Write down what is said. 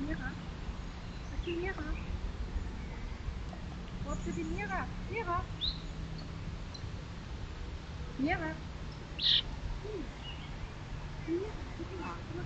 Mira. Okay, Mira. Wo ist die Mira? Mira. Mira. Mira. Mira. Mira.